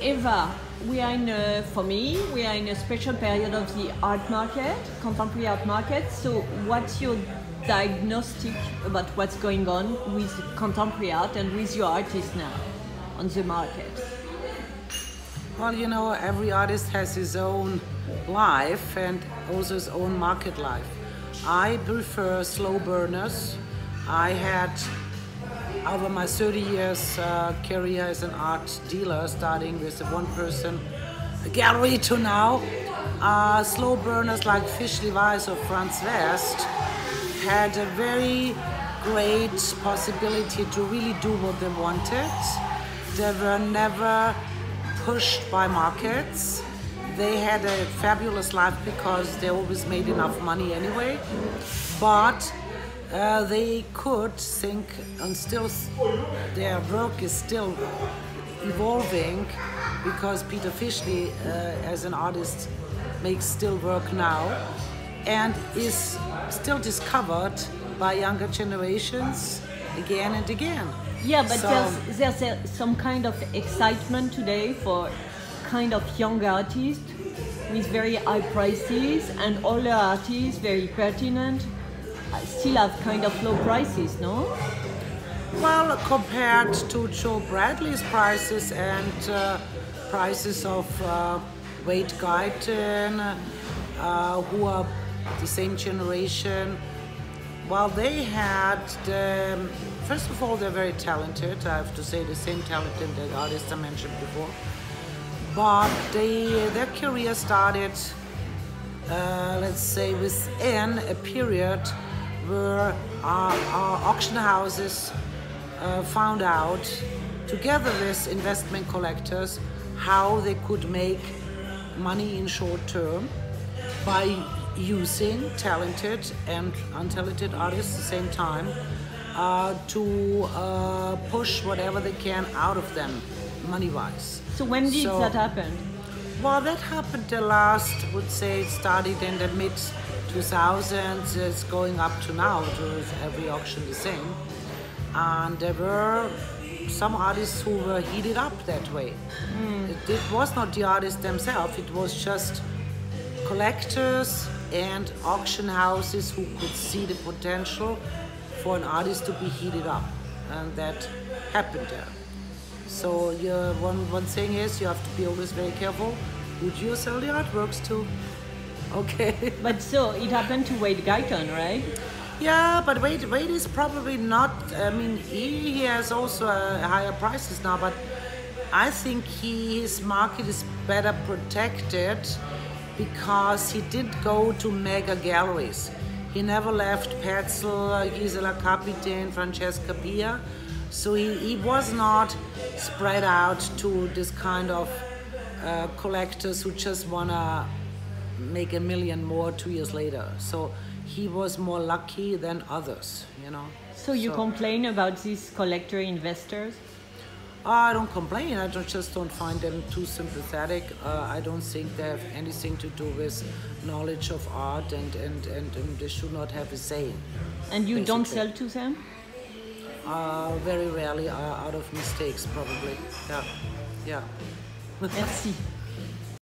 Eva, we are in a, for me, we are in a special period of the art market, contemporary art market. So, what's your diagnostic about what's going on with contemporary art and with your artists now on the market? Well, you know, every artist has his own life and also his own market life. I prefer slow burners. I had, over my 30 years uh, career as an art dealer, starting with a one person gallery to now, uh, slow burners like Fischli Weiss or Franz West had a very great possibility to really do what they wanted. They were never pushed by markets. They had a fabulous life because they always made enough money anyway. But uh, they could think and still their work is still evolving because Peter Fischli uh, as an artist makes still work now and is still discovered by younger generations again and again. Yeah, but So- there's, there's a, some kind of excitement today for kind of young artists with very high prices and older artists very pertinent still have kind of low prices, no? Well, compared to Joe Bradley's prices and uh, prices of uh, Wade Guyton, uh, who are the same generation, well, they had the, first of all, they're very talented. I have to say, the same talented that artists I mentioned before. But they, their career started uh, let's say, within a period where our, our auction houses uh, found out, together with investment collectors, how they could make money in short term by using talented and untalented artists at the same time uh, to uh, push whatever they can out of them, money wise. So when did So- that happen? Well, that happened the last, would say, it started in the mid 2000s. It's going up to now. To every auction the same, and there were some artists who were heated up that way. Hmm. It, it was not the artists themselves. It was just collectors and auction houses who could see the potential for an artist to be heated up, and that happened there. So one one thing is you have to be always very careful. Would you sell the artworks to? Okay. But so it happened to Wade Guyton, right? yeah, but Wade, wait is probably not. I mean, he, he has also uh, higher prices now, but I think he, his market is better protected because he didn't go to mega galleries. He never left Petzel, Gisela Capitain, Francesca Pia. So he, he was not spread out to this kind of uh, collectors who just wanna make a million more two years later. So he was more lucky than others, you know. So you complain about these collector investors? I don't complain. I don't, just don't find them too sympathetic. Uh, I don't think they have anything to do with knowledge of art, and, and, and, and they should not have a say. And you don't sell to them? Uh, very rarely, uh, out of mistakes, probably. Yeah, yeah. Merci.